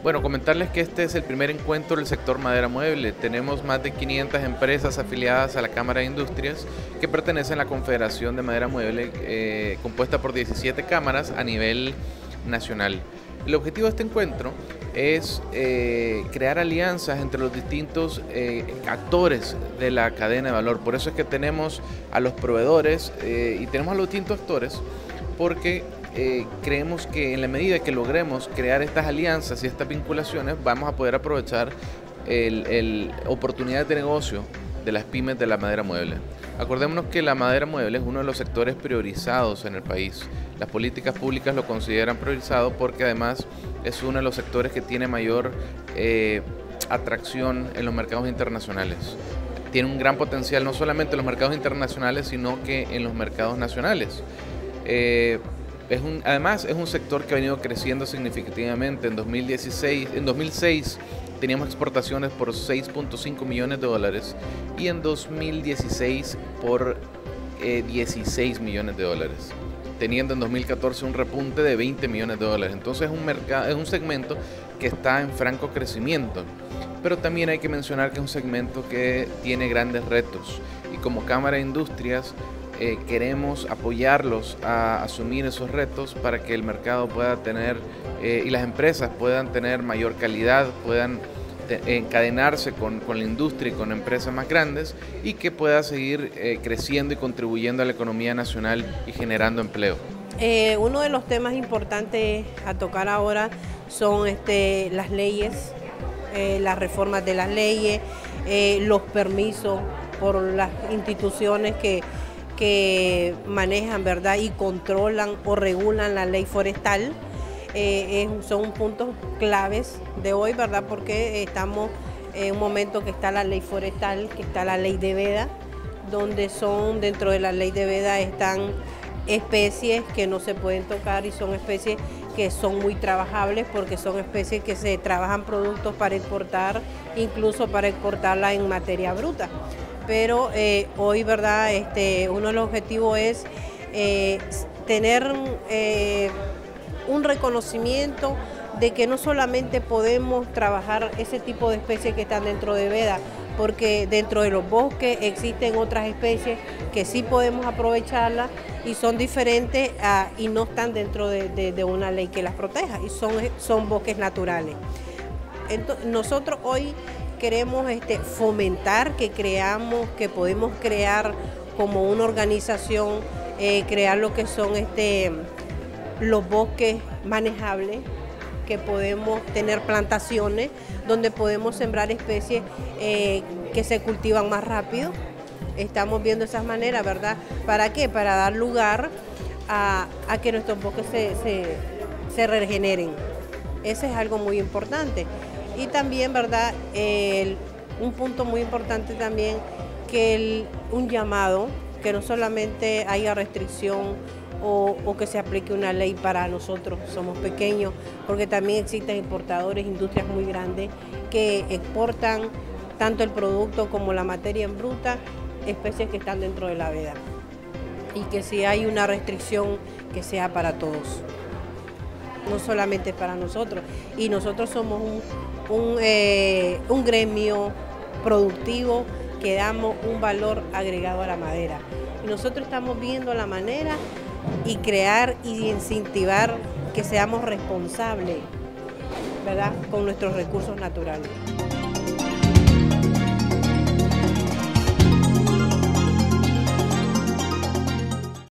Bueno, comentarles que este es el primer encuentro del sector madera mueble. Tenemos más de 500 empresas afiliadas a la Cámara de Industrias que pertenecen a la Confederación de Madera Mueble, eh, compuesta por 17 cámaras a nivel nacional. El objetivo de este encuentro es eh, crear alianzas entre los distintos eh, actores de la cadena de valor. Por eso es que tenemos a los proveedores y tenemos a los distintos actores porque eh, creemos que en la medida que logremos crear estas alianzas y estas vinculaciones, vamos a poder aprovechar el, oportunidades de negocio de las pymes de la madera mueble. Acordémonos que la madera mueble es uno de los sectores priorizados en el país. Las políticas públicas lo consideran priorizado porque además es uno de los sectores que tiene mayor eh, atracción en los mercados internacionales. Tiene un gran potencial no solamente en los mercados internacionales, sino que en los mercados nacionales. Eh, además, es un sector que ha venido creciendo significativamente. En 2016, en 2006 teníamos exportaciones por 6.5 millones de dólares y en 2016 por 16 eh, millones de dólares, teniendo en 2014 un repunte de 20 millones de dólares. Entonces es un, mercado, es un segmento que está en franco crecimiento. Pero también hay que mencionar que es un segmento que tiene grandes retos y como Cámara de Industrias eh, queremos apoyarlos a asumir esos retos para que el mercado pueda tener eh, y las empresas puedan tener mayor calidad, puedan encadenarse con, la industria y con empresas más grandes y que pueda seguir eh, creciendo y contribuyendo a la economía nacional y generando empleo. uno de los temas importantes a tocar ahora son este, las leyes, las reformas de las leyes, los permisos por las instituciones que que manejan, ¿verdad? Y controlan o regulan la ley forestal. Eh, son puntos claves de hoy, ¿verdad? Porque estamos en un momento que está la ley forestal, que está la ley de veda, donde son dentro de la ley de veda están especies que no se pueden tocar y son especies que son muy trabajables porque son especies que se trabajan productos para exportar, incluso para exportarla en materia bruta pero eh, hoy, ¿verdad? Este, uno de los objetivos es eh, tener eh, un reconocimiento de que no solamente podemos trabajar ese tipo de especies que están dentro de veda, porque dentro de los bosques existen otras especies que sí podemos aprovecharlas y son diferentes ah, y no están dentro de, una ley que las proteja y son, son bosques naturales. Entonces, nosotros hoy queremos este, fomentar que creamos, que podemos crear como una organización, eh, crear lo que son este, los bosques manejables, que podemos tener plantaciones donde podemos sembrar especies eh, que se cultivan más rápido. Estamos viendo esas maneras, ¿verdad? ¿Para qué? Para dar lugar a, que nuestros bosques se regeneren. Ese es algo muy importante. Y también, ¿verdad? un punto muy importante también, que un llamado, que no solamente haya restricción o, que se aplique una ley para nosotros, somos pequeños, porque también existen importadores, industrias muy grandes que exportan tanto el producto como la materia en bruta, especies que están dentro de la veda. Y que si hay una restricción, que sea para todos no solamente para nosotros. Y nosotros somos un, eh, un, gremio productivo que damos un valor agregado a la madera. Y nosotros estamos viendo la manera y crear y incentivar que seamos responsables, ¿verdad?, con nuestros recursos naturales.